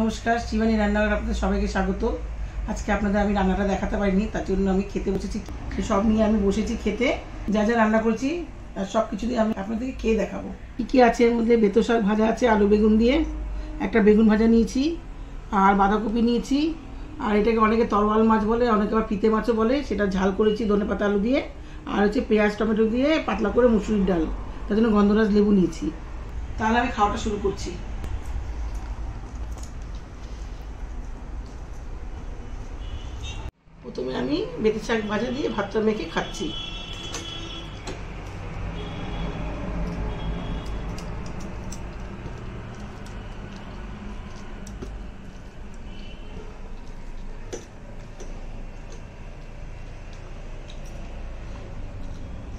নমস্কার, শিবানী রান্নাঘর আপনাদের সবাইকে স্বাগত। আজকে আপনাদের আমি রান্নাটা দেখাতে পারিনি, তার জন্য আমি খেতে বসেছি। সব নিয়ে আমি বসেছি খেতে। যা যা রান্না করেছি, আর সব কিছু দিয়ে আমি আপনাদেরকে খেয়ে দেখাবো। কী কী আছে এর মধ্যে? বেতো শাক ভাজা আছে, আলু বেগুন দিয়ে। একটা বেগুন ভাজা নিয়েছি, আর বাঁধাকপি নিয়েছি। আর এটাকে অনেকে তরোয়াল মাছ বলে, অনেকে আবার পিতে মাছও বলে। সেটা ঝাল করেছি ধনে পাতা আলু দিয়ে। আর হচ্ছে পেঁয়াজ টমেটো দিয়ে পাতলা করে মুসুরির ডাল। তার জন্য গন্ধরাজ লেবু নিয়েছি। তাহলে আমি খাওয়াটা শুরু করছি। প্রথমে আমি বেতে শাক ভাজা দিয়ে ভাতটা মেখে খাচ্ছি।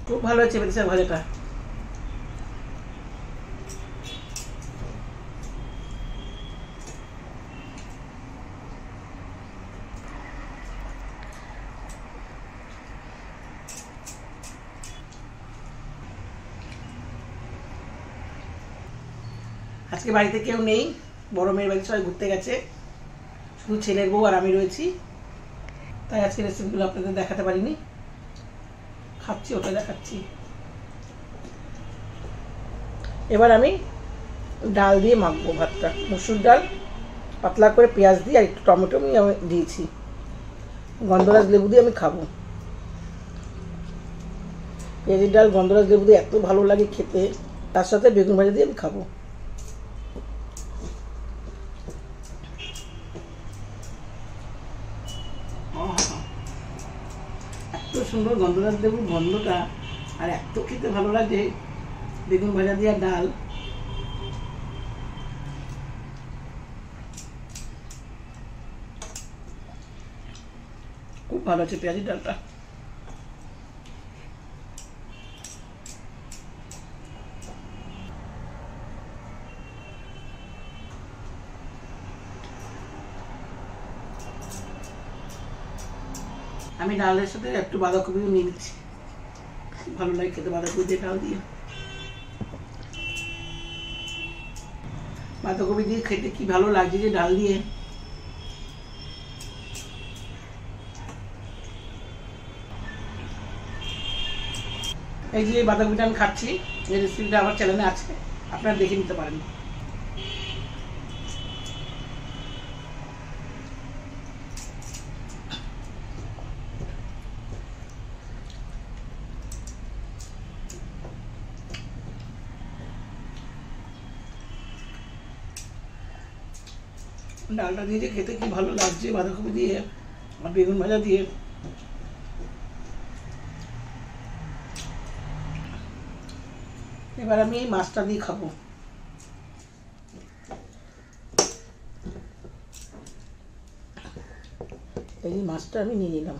খুব ভালো হচ্ছে বেতে শাক ভাজাটা। আজকে বাড়িতে কেউ নেই, বড় মেয়ের বাড়িতে সবাই ঘুরতে গেছে, শুধু ছেলের বউ আর আমি রয়েছি। তাই আজকে রেসিপিগুলো আপনাদের দেখাতে পারিনি। খাচ্ছি ওটা দেখাচ্ছি। এবার আমি ডাল দিয়ে মাখবো ভাতটা। মুসুর ডাল, পাতলা করে পেঁয়াজ দিয়ে আর একটু টমেটো আমি দিয়েছি। গন্ধরাজ লেবু দিয়ে আমি খাব। পেঁয়াজের ডাল, গন্ধরাজ লেবু দিয়ে এত ভালো লাগে খেতে, তার সাথে বেগুন ভাজা দিয়ে আমি খাব। সুন্দর গন্ধরাজ লেবুর গন্ধটা আর এত খেতে ভালো লাগে। বেগুন ভাজা দিয়ে ডাল। খুব ভালো আছে পেঁয়াজি ডালটা। আমি ডালের সাথে একটু বাঁধাকপিও নিয়ে নিচ্ছি। ভালো লাগে খেতে, বাঁধাকপি দিয়ে ডাল দিয়ে। বাঁধাকপি দিয়ে খেতে কি ভালো লাগছে যে ডাল দিয়ে? এই যে বাঁধাকপিটা আমি খাচ্ছি, এই রেসিপিটা আমার চ্যানেলে আছে, আপনারা দেখে নিতে পারেন। ডালটা দিয়ে যে খেতে কি ভালো লাগছে, বাঁধাকপি দিয়ে আর বেগুন ভাজা দিয়ে। এবার আমি এই মাছটা দিয়ে খাব। এই মাছটা আমি নিয়ে নিলাম।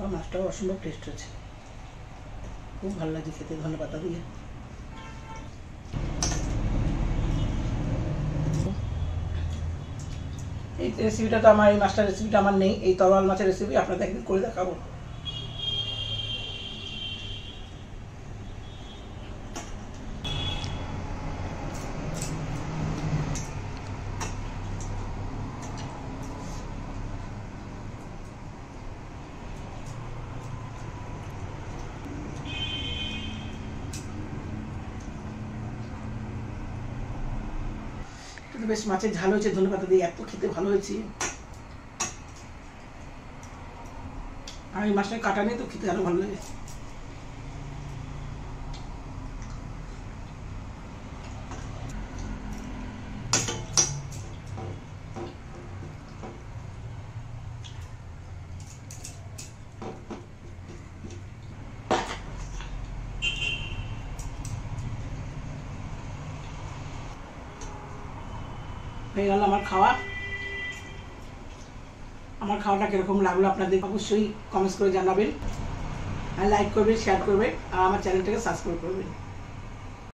আর মাছটাও অসম্ভব টেস্ট আছে। খুব ভালো লাগছে খেতে ধনে পাতা দিয়ে এই রেসিপিটা তো আমার, এই মাছটার রেসিপিটা আমার নেই, এই তরোয়াল মাছের রেসিপি আপনাদের একদিন করে দেখাবো। কিন্তু বেশ মাছের ঝাল হয়েছে ধনে পাতা দিয়ে এত খেতে ভালো হয়েছে। আর এই মাছটা কাটা নিয়ে তো, খেতে আরও ভালো লাগে। হয়ে গেল আমার খাওয়া। আমার খাওয়াটা কীরকম লাগল আপনাদের অবশ্যই কমেন্টস করে জানাবেন। আর লাইক করবেন শেয়ার করবেন, আর আমার চ্যানেলটাকে সাবস্ক্রাইব করবেন।